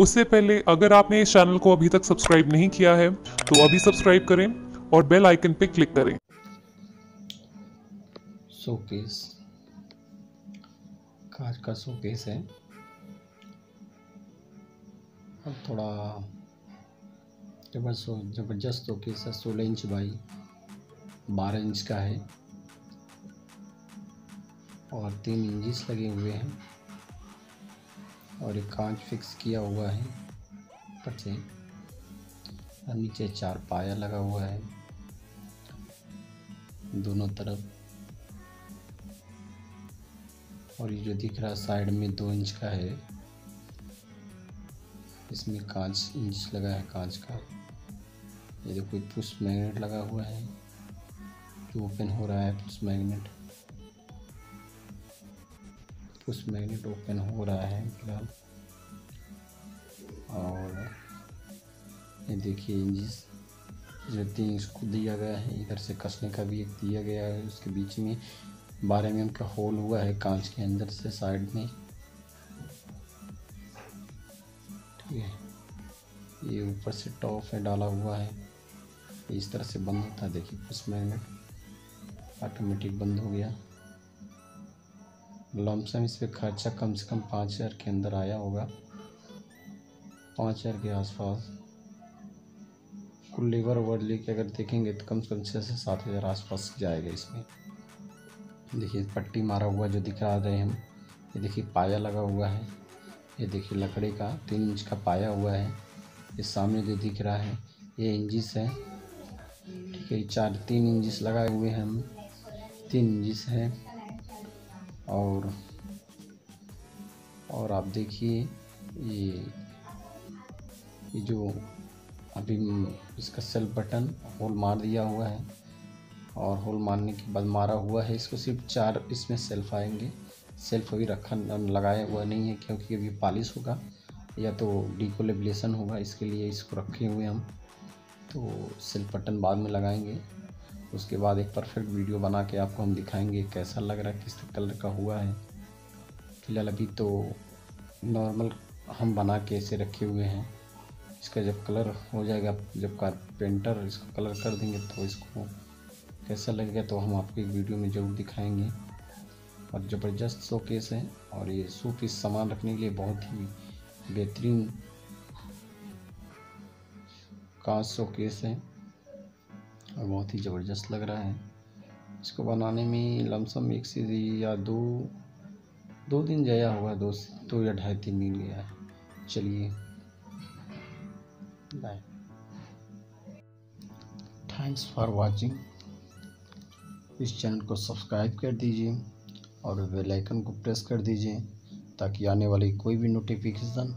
उससे पहले अगर आपने इस चैनल को अभी तक सब्सक्राइब नहीं किया है तो अभी सब्सक्राइब करें और बेल आइकन पे क्लिक करें। शोकेस। कांच का शोकेस है। अब थोड़ा ज़बरदस्त ज़बरदस्त शोकेस है, सोलह इंच बाई बारह इंच का है। और तीन इंजिस लगे हुए हैं। और एक कांच फिक्स किया हुआ है, ऊपर से। और नीचे चार पाया लगा हुआ है, दोनों तरफ़। और ये जो दिख रहा साइड में दो इंच का है। इसमें कांच इंच लगा है, कांच का। ये देखो पुश मैग्नेट लगा हुआ है, जो ओपन हो रहा है push magnet. Push magnet open हो रहा है फ़िलहाल। और ये देखिए इंजिस, जो तीन इसको दिया गया है, इधर से कसने का भी एक दिया गया है, उसके बीच में बारह एम का होल हुआ है कांच के अंदर से साइड में। ठीक है। ये ऊपर से टॉप है, डाला हुआ है। इस तरह से बंद होता है, देखिए पुश मैग्नेट ऑटोमेटिक बंद हो गया। लमसम इस पर खर्चा कम से कम पाँच हज़ार के अंदर आया होगा। पाँच हज़ार के आसपास। कुल लेबर ओवर लेके अगर देखेंगे तो कम से कम छः से सात हज़ार आसपास जाएगा इसमें। देखिए, पट्टी मारा हुआ जो दिखा रहे हैं हम, ये देखिए पाया लगा हुआ है। ये देखिए लकड़ी का तीन इंच का पाया हुआ है। ये सामने जो दिख रहा है, ये इंजिस है। ठीक है चार, तीन इंजिस लगाए हुए हैं हम। तीन इंजिस है। और और आप देखिए ये ये जो अभी इसका सेल्फ बटन होल मार दिया हुआ है और होल मारने के बाद मारा हुआ है, इसको सिर्फ़ चार इसमें सेल्फ आएँगे। सेल्फ अभी रखा लगाया हुआ नहीं है क्योंकि अभी पॉलिश होगा या तो डिकोलेबलेशन होगा, इसके लिए इसको रखे हुए हम। तो सेल्फ बटन बाद में लगाएँगे। उसके बाद एक परफेक्ट वीडियो बना के आपको हम दिखाएँगे कैसा लग रहा है, किस कलर का हुआ है। फ़िलहाल अभी तो नॉर्मल हम बना के ऐसे रखे हुए हैं। इसका जब कलर हो जाएगा, जब कारपेंटर इसको कलर कर देंगे तो इसको कैसा लगेगा तो हम आपको एक वीडियो में ज़रूर दिखाएँगे। और ज़बरदस्त शोकेस है और ये शो पीस सामान रखने के लिए बहुत ही बेहतरीन कांच शोकेस है। और बहुत ही ज़बरदस्त लग रहा है। इसको बनाने में लमसम एक से या दो दो दिन जाया होगा, दो दो या ढाई तीन दिन गया है। चलिए बाय थैंक्स फॉर वाचिंग इस चैनल को सब्सक्राइब कर दीजिए और बेल आइकन को प्रेस कर दीजिए ताकि आने वाली कोई भी नोटिफिकेशन